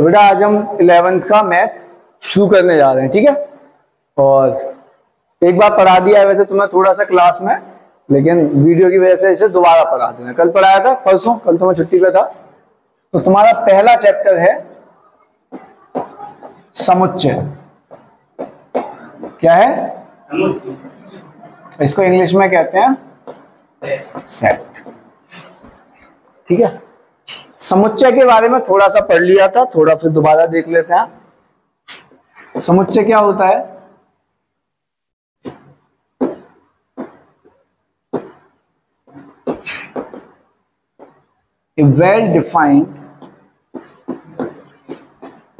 तो बेटा आज हम इलेवेंथ का मैथ शुरू करने जा रहे हैं ठीक है? और एक बार पढ़ा दिया है वैसे तुम्हें थोड़ा सा क्लास में लेकिन वीडियो की वजह से इसे दोबारा पढ़ा देना कल पढ़ाया था परसों कल तो मैं छुट्टी पे था। तो तुम्हारा पहला चैप्टर है समुच्चय। क्या है? इसको इंग्लिश में कहते हैं सेट ठीक है? समुच्चय के बारे में थोड़ा सा पढ़ लिया था, थोड़ा फिर दोबारा देख लेते हैं। समुच्चय क्या होता है? A well defined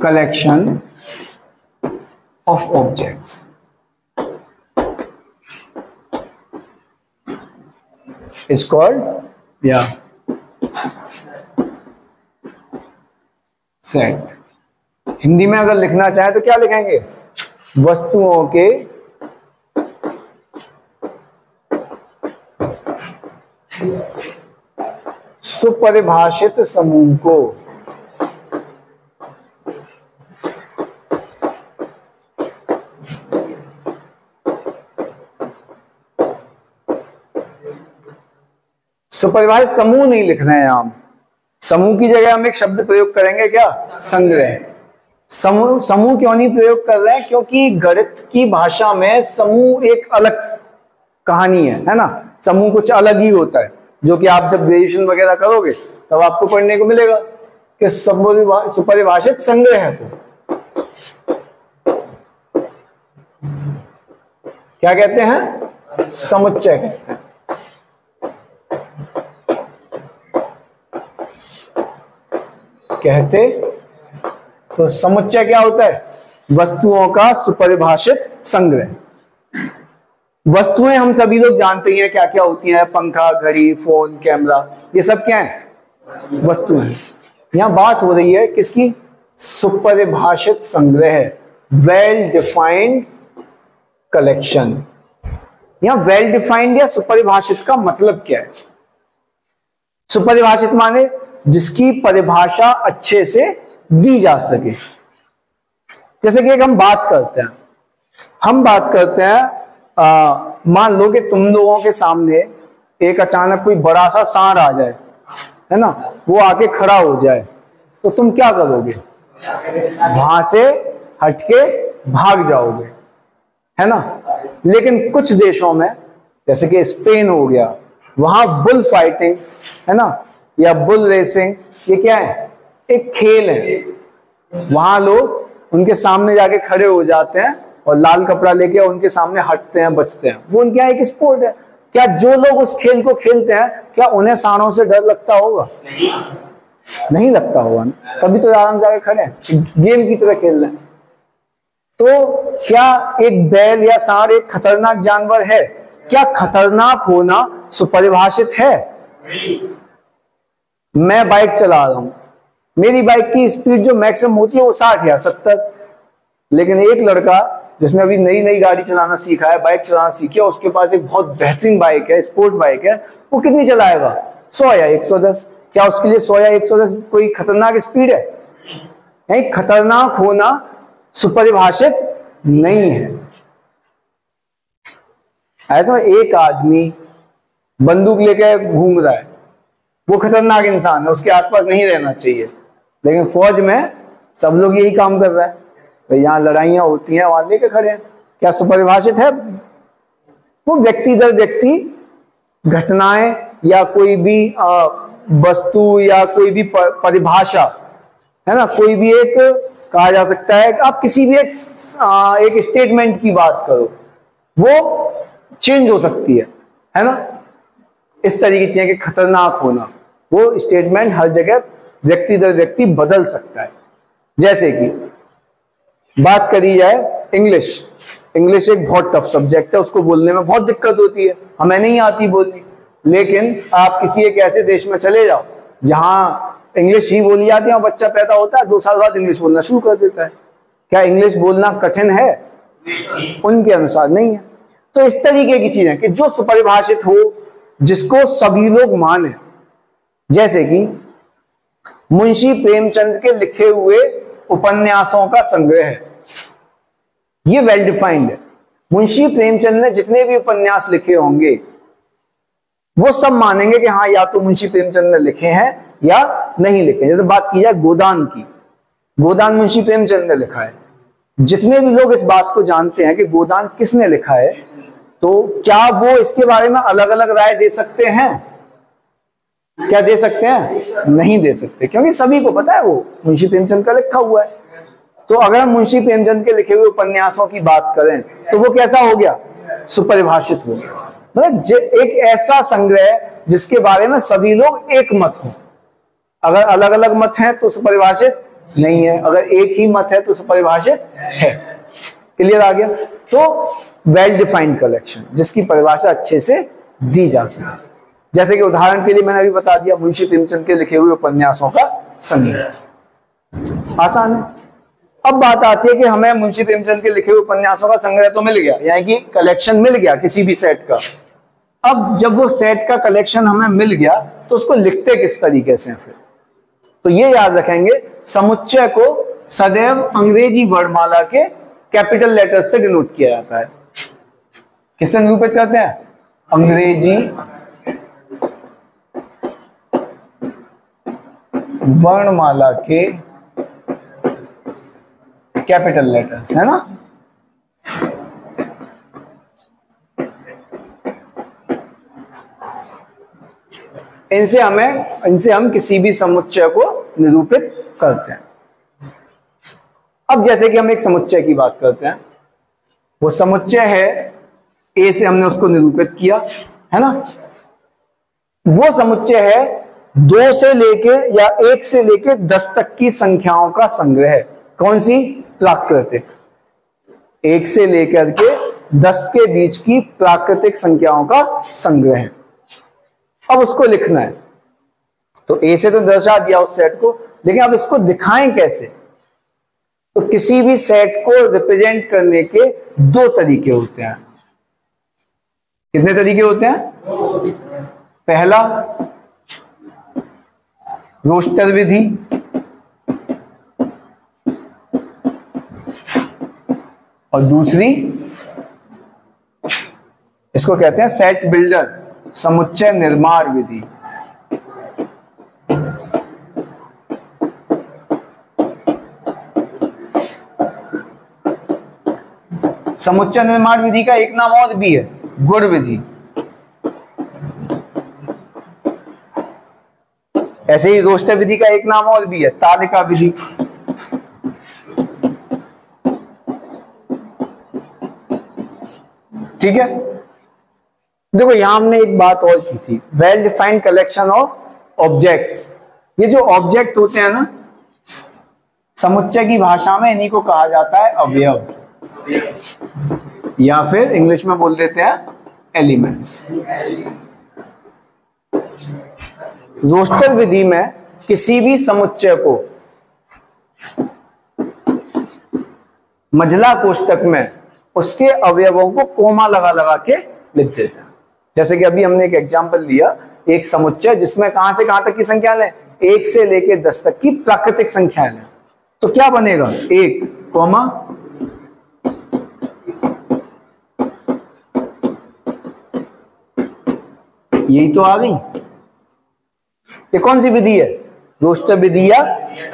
collection of objects is called या. सेट हिंदी में अगर लिखना चाहे तो क्या लिखेंगे? वस्तुओं के सुपरिभाषित समूह को सुपरिभाषित समूह नहीं लिख रहे हैं हम। समूह की जगह हम एक शब्द प्रयोग करेंगे क्या? संग्रह। समूह समूह क्यों नहीं प्रयोग कर रहे हैं? क्योंकि गणित की भाषा में समूह एक अलग कहानी है है ना? समूह कुछ अलग ही होता है, जो कि आप जब ग्रेजुएशन वगैरह करोगे, तब आपको पढ़ने को मिलेगा कि सुपरिभाषित संग्रह है तो। क्या कहते हैं? समुच्चय कहते हैं। कहते तो समुच्चय क्या होता है? वस्तुओं का सुपरिभाषित संग्रह। वस्तुएँ हम सभी लोग जानते हैं क्या क्या होती हैं, पंखा, घड़ी, फ़ोन, कैमरा, ये सब क्या है? वस्तुएँ यहाँ बात हो रही है किसकी? सुपरिभाषित संग्रह वेल डिफाइंड कलेक्शन यहाँ वेल डिफाइंड या सुपरिभाषित का मतलब क्या है? सुपरिभाषित माने जिसकी परिभाषा अच्छे से दी जा सके। जैसे कि एक हम बात करते हैं। हम बात करते हैं मान लो कि तुम लोगों के सामने एक अचानक कोई बड़ा सा सांड आ जाए, है ना? वो आके खड़ा हो जाए तो तुम क्या करोगे? वहाँ से हटके भाग जाओगे, है ना? लेकिन कुछ देशों में, जैसे कि स्पेन हो गया, वहाँ बुल फाइटिंग, है ना? या बुल रेसिंग ये क्या है? एक खेल है। वहाँ लोग उनके सामने जाके खड़े हो जाते हैं और लाल कपड़ा लेके उनके सामने हटते हैं बचते हैं। वो उनके यहाँ एक स्पोर्ट है। क्या जो लोग उस खेल को खेलते हैं क्या उन्हें सानों से डर लगता होगा? नहीं, नहीं लगता होगा तभी तो आराम जाके खड़े हैं। गेम की तरह खेल रहे हैं। तो क्या एक बैल या सांड एक खतरनाक जानवर है? क्या खतरनाक होना सुपरिभाषित है? मैं बाइक चला रहा हूँ। मेरी बाइक की स्पीड जो मैक्सिमम होती है वो साठ या सत्तर। लेकिन एक लड़का जिसने अभी नई नई गाड़ी चलाना सीखा है बाइक चलाना सीखी है, उसके पास एक बहुत बेहतरीन बाइक है स्पोर्ट बाइक है, वो कितनी चलाएगा? सौ या एक सौ दस। क्या उसके लिए सौ या एक सौ दस कोई खतरनाक स्पीड है? नहीं, खतरनाक होना सुपरिभाषित नहीं है। ऐसा एक आदमी बंदूक लेकर घूम रहा है। वो खतरनाक इंसान है उसके आसपास नहीं रहना चाहिए। लेकिन फौज में सब लोग यही काम कर रहे हैं। तो यहाँ लड़ाइयाँ होती हैं वहाँ लेके खड़े हैं। क्या सुपरिभाषित है? वो व्यक्ति दर व्यक्ति घटनाएँ या कोई भी वस्तु या कोई भी परिभाषा है ना? कोई भी एक कहा जा सकता है कि आप किसी भी एक आ, एक स्टेटमेंट की बात करो वो चेंज हो सकती है है ना? इस तरीके की चीज़ें खतरनाक होना। वो स्टेटमेंट हर जगह व्यक्ति दर व्यक्ति बदल सकता है। जैसे कि बात करी जाए इंग्लिश इंग्लिश एक बहुत टफ सब्जेक्ट है, उसको बोलने में बहुत दिक्कत होती है, हमें नहीं आती बोलनी। लेकिन आप किसी एक ऐसे देश में चले जाओ, जहाँ इंग्लिश ही बोली जाती है, और बच्चा पैदा होता है, दो साल बाद इंग्लिश बोलना शुरू कर देता है। क्या इंग्लिश बोलना कठिन है? उनके अनुसार नहीं है। तो इस तरीके की चीज़ें कि जो सुपरिभाषित हो, जिसको सभी लोग माने जैसे कि मुंशी प्रेमचंद के लिखे हुए उपन्यासों का संग्रह है। ये वेल डिफाइंड है। मुंशी प्रेमचंद ने जितने भी उपन्यास लिखे होंगे, वो सब मानेंगे कि हाँ या तो मुंशी प्रेमचंद ने लिखे हैं या नहीं लिखे जैसे बात की जाए गोदान की, गोदान मुंशी प्रेमचंद ने लिखा है। जितने भी लोग इस बात को जानते हैं कि गोदान किसने लिखा है तो क्या वो इसके बारे में अलग अलग राय दे सकते हैं? क्या दे सकते हैं? नहीं दे सकते, क्योंकि सभी को पता है वो मुंशी प्रेमचंद का लिखा हुआ है। तो अगर हम मुंशी प्रेमचंद के लिखे हुए उपन्यासों की बात करें तो वो कैसा हो गया? सुपरिभाषित हो गया। मतलब एक ऐसा संग्रह जिसके बारे में सभी लोग एक मत हो। अगर अलग अलग मत हैं तो सुपरिभाषित नहीं है, अगर एक ही मत है तो सुपरिभाषित है। क्लियर आ गया? तो वेल डिफाइंड कलेक्शन जिसकी परिभाषा अच्छे से दी जा सके जैसे कि उदाहरण के लिए मैंने अभी बता दिया मुंशी प्रेमचंद के लिखे हुए उपन्यासों का संग्रह। आसान है। अब बात आती है कि हमें मुंशी प्रेमचंद के लिखे हुए उपन्यासों का संग्रह तो मिल गया, यानी कि कलेक्शन मिल गया किसी भी सेट का। अब जब वो सेट का कलेक्शन हमें मिल गया तो उसको लिखते किस तरीके से फिर? तो ये याद रखेंगे, समुच्चय को सदैव अंग्रेज़ी वर्णमाला के कैपिटल लेटर्स से डिनोट किया जाता है। किससे निरूपित करते हैं? अंग्रेज़ी वर्णमाला के कैपिटल लेटर्स, है ना? इनसे हमें, इनसे हम किसी भी समुच्चय को निरूपित करते हैं। अब जैसे कि हम एक समुच्चय की बात करते हैं, वो समुच्चय है ए से हमने उसको निरूपित किया, है ना? वो समुच्चय है दो से लेके या एक से लेके दस तक की संख्याओं का संग्रह कौन सी? प्राकृतिक। एक से लेकर के दस के बीच की प्राकृतिक संख्याओं का संग्रह अब उसको लिखना है। तो ए से तो दर्शा दिया उस सेट को, लेकिन अब इसको दिखाएँ कैसे? तो किसी भी सेट को रिप्रेजेंट करने के दो तरीके होते हैं। कितने तरीके होते हैं? पहला रोस्टर विधि और दूसरी, इसको कहते हैं सेट बिल्डर समुच्चय निर्माण विधि। समुच्चय निर्माण विधि का एक नाम और भी है, गुण विधि। ऐसे ही रोस्टर विधि का एक नाम और भी है, तालिका विधि। ठीक है? देखो, यहाँ हमने एक बात और की थी well defined collection of objects ये जो ऑब्जेक्ट होते हैं ना, समुच्चय की भाषा में इन्हीं को कहा जाता है अवयव। या फिर इंग्लिश में बोल देते हैं एलिमेंट्स। रोस्टर विधि में किसी भी समुच्चय को मजला कोष्टक में उसके अवयवों को कोमा लगा लगा के लिख देते हैं। जैसे कि अभी हमने एक एग्ज़ाम्पल लिया, एक समुच्चय, जिसमें कहाँ से कहाँ तक की संख्या लें? एक से लेके दस तक की प्राकृतिक संख्या लें। तो क्या बनेगा? एक कोमा, यही तो आ गई। ये कौन सी विधि है? रोस्टर विधि या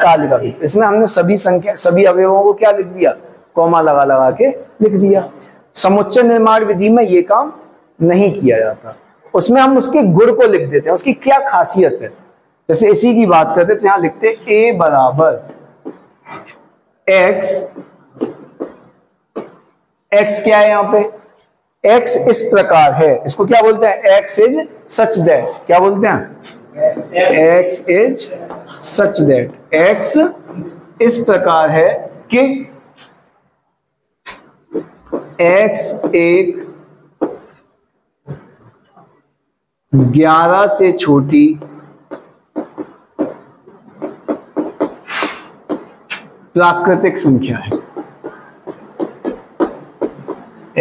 कालिका विधि। इसमें हमने सभी संख्या, सभी अवयवों को क्या लिख दिया? कौमा लगा लगा के लिख दिया। समुच्चय निर्माण विधि में ये काम नहीं किया जाता। उसमें हम उसके गुण को लिख देते हैं। उसकी क्या खासियत है? जैसे इसी की बात करते तो यहाँ लिखते ए बराबर एक्स एक्स क्या है यहाँ पे? एक्स इस प्रकार है। इसको क्या बोलते हैं? X is such that. क्या बोलते हैं? X is such that x इस प्रकार है कि एक्स एक ग्यारह से छोटी प्राकृतिक संख्या है।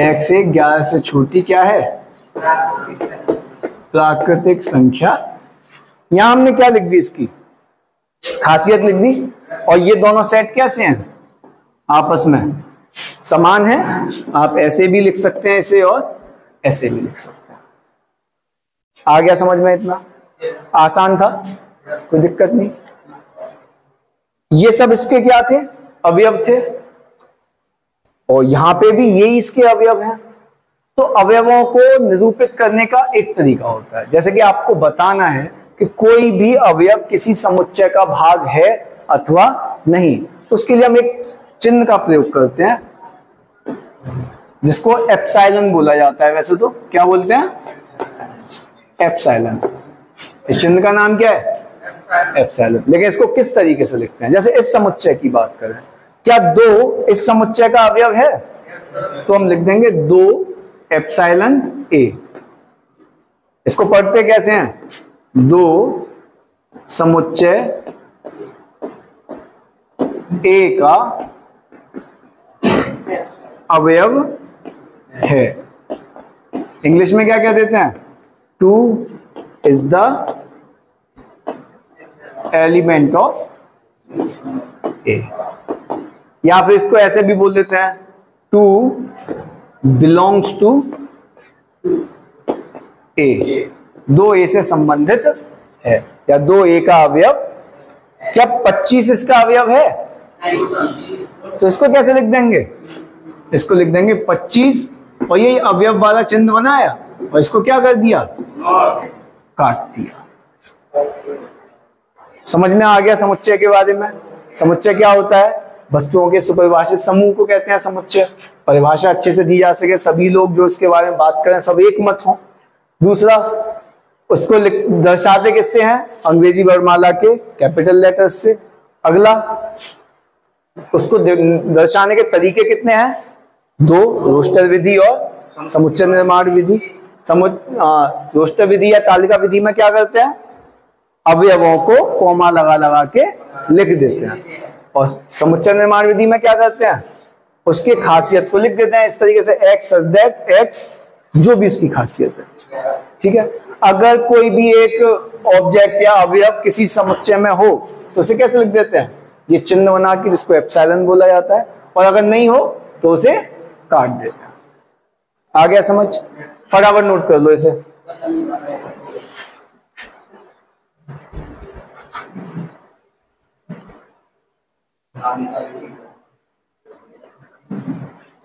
एक्स एक ग्यारह से छोटी क्या है? प्राकृतिक संख्या। यहाँ हमने क्या लिख दी इसकी? खासियत लिख दी? और ये दोनों सेट कैसे हैं? आपस में। समान है? आप ऐसे भी लिख सकते हैं ऐसे और ऐसे भी लिख सकते हैं। आ गया समझ में इतना? आसान था? कोई दिक्कत नहीं? ये सब इसके क्या थे? अवयव थे। और यहाँ पे भी ये इसके अवयव हैं। तो अवयवों को निरूपित करने का एक तरीका होता है। जैसे कि आपको बताना है कि कोई भी अवयव किसी समुच्चय का भाग है अथवा नहीं। तो उसके लिए हम एक चिन्ह का प्रयोग करते हैं, जिसको एप्साइलन बोला जाता है। वैसे तो क्या बोलते हैं? एप्साइलन इस चिन्ह का नाम क्या है? एप्साइलन लेकिन इसको किस तरीके से लिखते हैं? जैसे इस समुच्चय की बात करें। क्या दो इस समुच्चय का अवयव है? तो हम लिख देंगे दो एप्साइलन ए। इसको पढ़ते कैसे हैं? दो समुच्चय ए का अवयव है। इंग्लिश में क्या कह देते हैं? Two is the element of A. या फिर इसको ऐसे भी बोल देते हैं, टू बिलोंग्स टू ए। दो ए से संबंधित है, या दो ए का अवयव। क्या 25 इसका अवयव है? तो इसको कैसे लिख देंगे? इसको लिख देंगे 25 और ये अवयव वाला चिन्ह बनाया, और इसको क्या कर दिया? काट दिया। समझ में आ गया समुच्चय के बारे में? समुच्चय क्या होता है? वस्तुओं के सुपरिभाषित समूह को कहते हैं समुच्चय। परिभाषा अच्छे से दी जा सके, सभी लोग जो इसके बारे में बात करें, सब एक मत हो। दूसरा उसको दर्शाते किससे हैं? अंग्रेज़ी वर्णमाला के कैपिटल लेटर्स से। अगला, उसको दर्शाने के तरीके कितने हैं? दो, रोस्टर विधि और समुच्चय निर्माण विधि। रोस्टर विधि या तालिका विधि में क्या करते हैं? अवयवों को कोमा लगा लगा के लिख देते हैं। और समुच्चय निर्माण विधि में क्या करते हैं? उसकी खासियत को लिख देते हैं। इस तरीके से एक्स एक्स जो भी उसकी खासियत है। ठीक है? अगर कोई भी एक ऑब्जेक्ट या अवयव किसी समुच्चय में हो तो उसे कैसे लिख देते हैं? ये चिन्ह बना के जिसको एप्साइलन बोला जाता है, और अगर नहीं हो तो उसे काट देते हैं। आ गया समझ? फटाफट नोट कर लो इसे। आगे